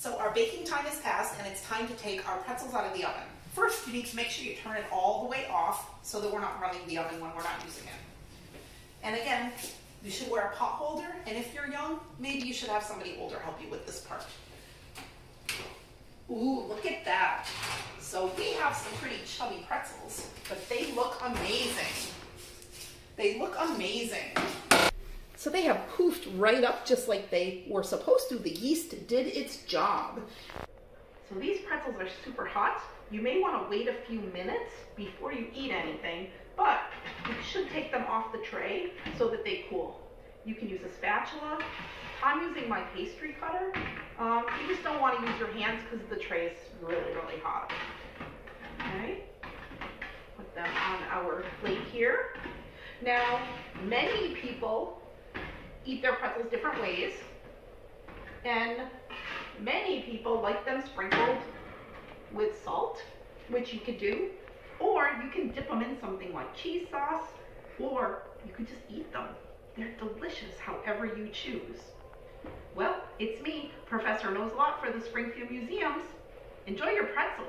So our baking time is passed and it's time to take our pretzels out of the oven. First, you need to make sure you turn it all the way off so that we're not running the oven when we're not using it. And again, you should wear a pot holder, and if you're young, maybe you should have somebody older help you with this part. Ooh, look at that. So we have some pretty chubby pretzels, but they look amazing. They look amazing. So they have poofed right up just like they were supposed to. The yeast did its job. So these pretzels are super hot. You may want to wait a few minutes before you eat anything, but you should take them off the tray so that they cool. You can use a spatula. I'm using my pastry cutter. Um, you just don't want to use your hands because the tray is really, really hot. Okay, put them on our plate here. Now, many people eat their pretzels different ways, and many people like them sprinkled with salt, which you could do, or you can dip them in something like cheese sauce, or you could just eat them. They're delicious however you choose. Well, it's me, Professor Knows a Lot for the Springfield Museums. Enjoy your pretzels.